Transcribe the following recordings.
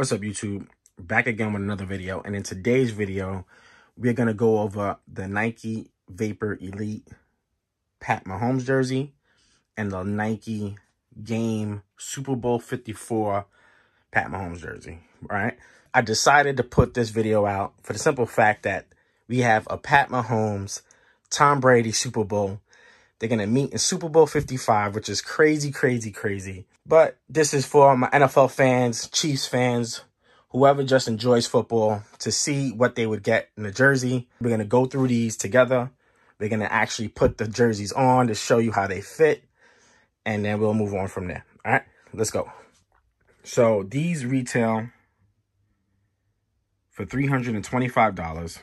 What's up, YouTube? Back again with another video. And in today's video, we're going to go over the Nike Vapor Elite Pat Mahomes jersey and the Nike Game Super Bowl 54 Pat Mahomes jersey, right? I decided to put this video out for the simple fact that we have a Pat Mahomes, Tom Brady Super Bowl. They're going to meet in Super Bowl 55, which is crazy, crazy, crazy. But this is for my NFL fans, Chiefs fans, whoever just enjoys football to see what they would get in the jersey. We're going to go through these together. We're going to actually put the jerseys on to show you how they fit. And then we'll move on from there. All right, let's go. So these retail for $325.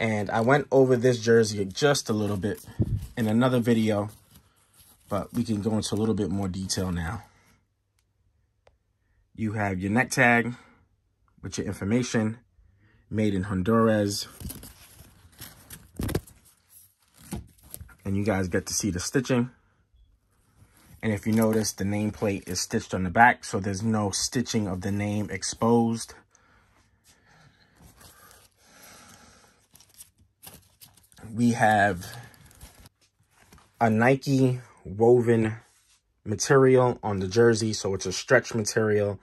And I went over this jersey just a little bit in another video but we can go into a little bit more detail now. You have your neck tag with your information, made in Honduras. And you guys get to see the stitching. And if you notice, the nameplate is stitched on the back, so there's no stitching of the name exposed. We have a Nike woven material on the jersey. So it's a stretch material.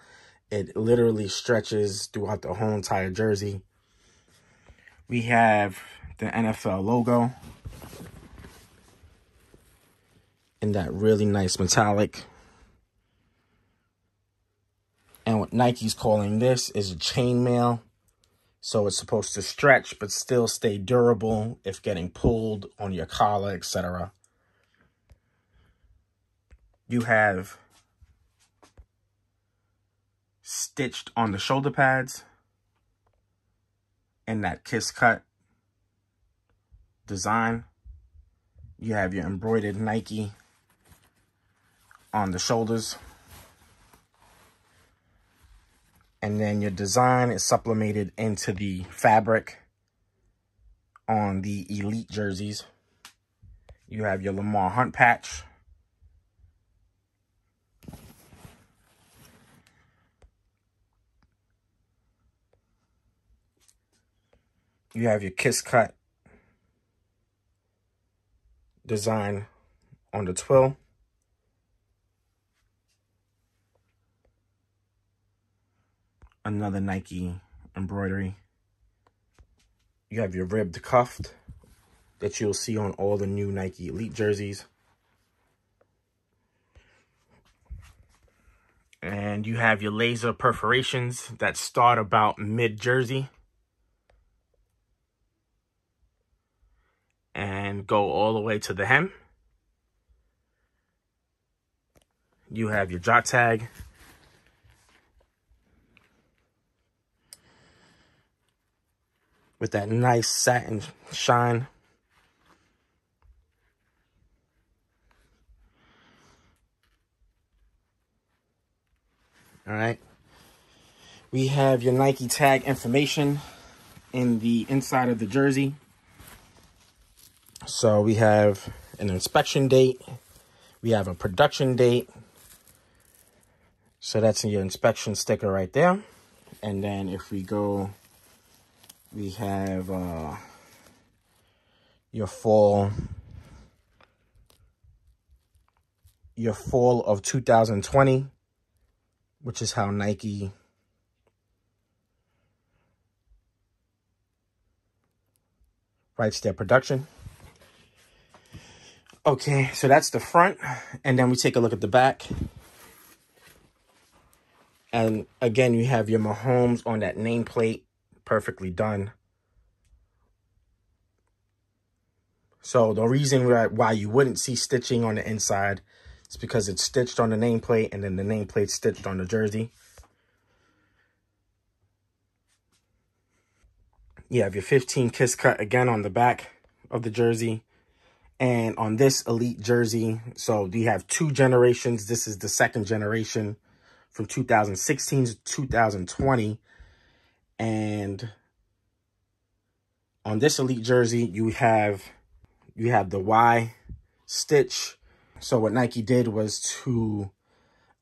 It literally stretches throughout the whole entire jersey. We have the NFL logo in that really nice metallic. And what Nike's calling this is a chainmail. So it's supposed to stretch but still stay durable if getting pulled on your collar, etc you have stitched on the shoulder pads in that kiss cut design. You have your embroidered Nike on the shoulders. And then your design is supplemented into the fabric on the Elite jerseys. You have your Lamar Hunt patch you have your kiss cut design on the twill. Another Nike embroidery. You have your ribbed cuffed that you'll see on all the new Nike Elite jerseys. And you have your laser perforations that start about mid-jersey. and go all the way to the hem. You have your jock tag. With that nice satin shine. All right. We have your Nike tag information in the inside of the jersey. So we have an inspection date. We have a production date. So that's your inspection sticker right there. And then if we go, we have uh, your fall, your fall of 2020, which is how Nike writes their production. Okay, so that's the front. And then we take a look at the back. And again, you have your Mahomes on that nameplate. Perfectly done. So the reason why you wouldn't see stitching on the inside is because it's stitched on the nameplate and then the nameplate stitched on the jersey. You have your 15 kiss cut again on the back of the jersey. And on this Elite jersey, so you have two generations. This is the second generation from 2016 to 2020. And on this Elite jersey, you have you have the Y stitch. So what Nike did was to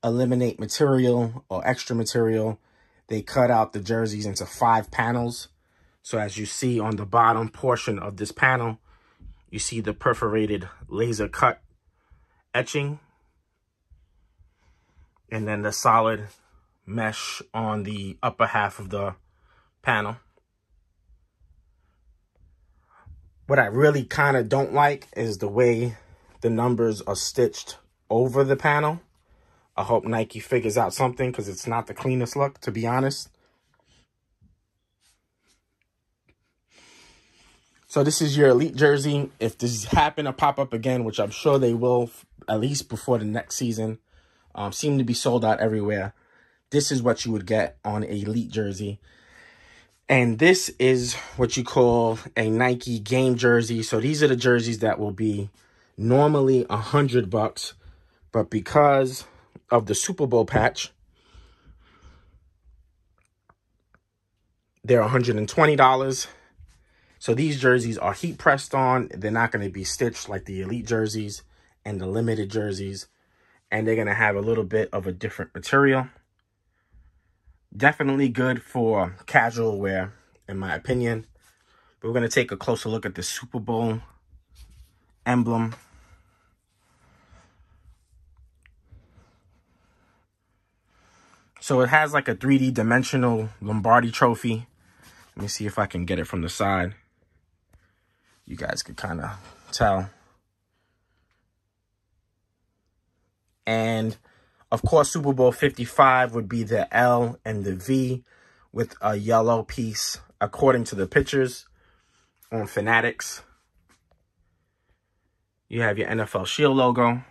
eliminate material or extra material, they cut out the jerseys into five panels. So as you see on the bottom portion of this panel, you see the perforated laser cut etching. And then the solid mesh on the upper half of the panel. What I really kind of don't like is the way the numbers are stitched over the panel. I hope Nike figures out something because it's not the cleanest look, to be honest. So this is your elite jersey. If this happen to pop up again, which I'm sure they will, at least before the next season, um, seem to be sold out everywhere. This is what you would get on elite jersey. And this is what you call a Nike game jersey. So these are the jerseys that will be normally a hundred bucks, but because of the Super Bowl patch, they're $120. So these jerseys are heat pressed on. They're not going to be stitched like the elite jerseys and the limited jerseys. And they're going to have a little bit of a different material. Definitely good for casual wear, in my opinion. But we're going to take a closer look at the Super Bowl emblem. So it has like a 3D dimensional Lombardi trophy. Let me see if I can get it from the side. You guys could kind of tell. And of course, Super Bowl 55 would be the L and the V with a yellow piece, according to the pictures on Fanatics. You have your NFL Shield logo.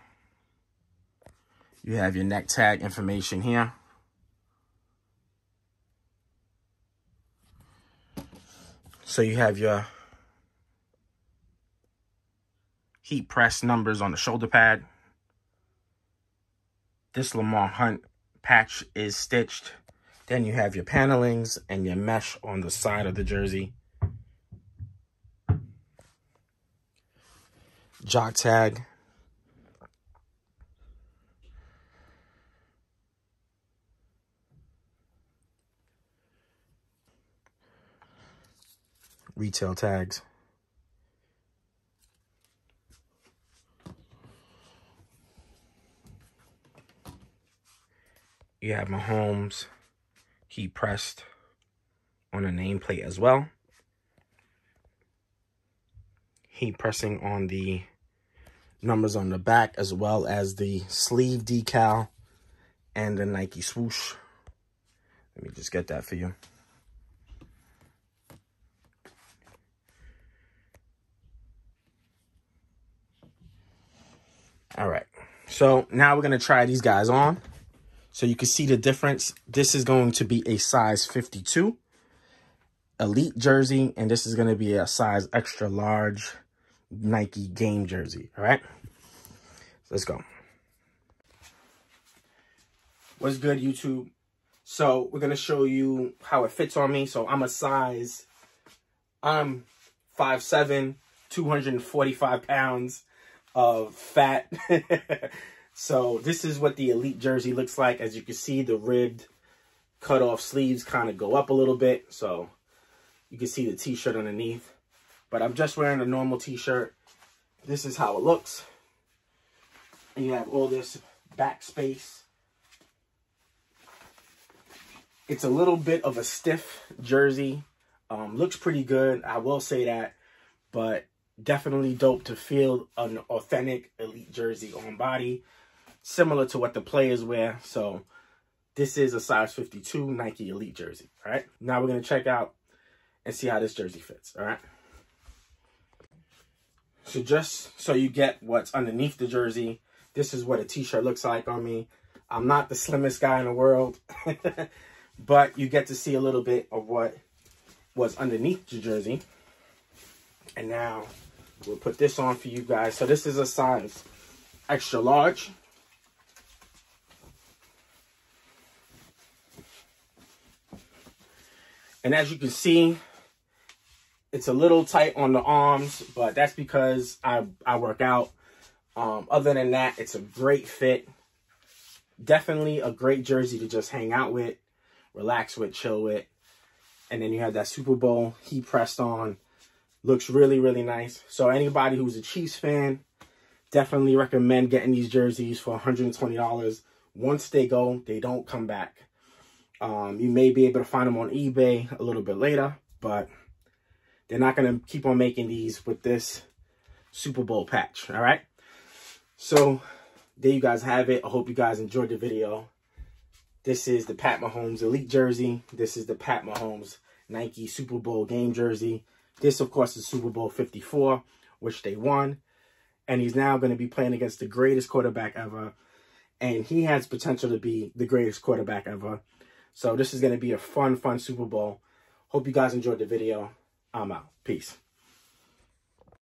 You have your neck tag information here. So you have your heat press numbers on the shoulder pad. This Lamar Hunt patch is stitched. Then you have your panelings and your mesh on the side of the jersey. Jock tag. Retail tags. You have Mahomes heat pressed on a nameplate as well. heat pressing on the numbers on the back as well as the sleeve decal and the Nike swoosh. Let me just get that for you. All right. So now we're going to try these guys on. So you can see the difference. This is going to be a size 52 elite jersey, and this is going to be a size extra large Nike game jersey. All right, let's go. What's good, YouTube? So we're going to show you how it fits on me. So I'm a size, I'm 5'7", 245 pounds of fat. So this is what the Elite jersey looks like. As you can see, the ribbed cut off sleeves kind of go up a little bit. So you can see the t-shirt underneath. But I'm just wearing a normal t-shirt. This is how it looks. And you have all this back space. It's a little bit of a stiff jersey. Um, looks pretty good. I will say that. But definitely dope to feel an authentic elite jersey on body similar to what the players wear. So this is a size 52 Nike Elite jersey. All right. Now we're going to check out and see how this jersey fits. All right. So just so you get what's underneath the jersey, this is what a t-shirt looks like on me. I'm not the slimmest guy in the world, but you get to see a little bit of what was underneath the jersey. And now we'll put this on for you guys. So this is a size extra large. And as you can see, it's a little tight on the arms, but that's because I, I work out. Um, other than that, it's a great fit. Definitely a great jersey to just hang out with, relax with, chill with. And then you have that Super Bowl heat pressed on. Looks really, really nice. So anybody who's a Chiefs fan, definitely recommend getting these jerseys for $120. Once they go, they don't come back. Um, you may be able to find them on eBay a little bit later, but they're not going to keep on making these with this Super Bowl patch, all right? So there you guys have it. I hope you guys enjoyed the video. This is the Pat Mahomes Elite jersey. This is the Pat Mahomes Nike Super Bowl game jersey. This, of course, is Super Bowl 54, which they won. And he's now going to be playing against the greatest quarterback ever. And he has potential to be the greatest quarterback ever. So this is going to be a fun, fun Super Bowl. Hope you guys enjoyed the video. I'm out. Peace.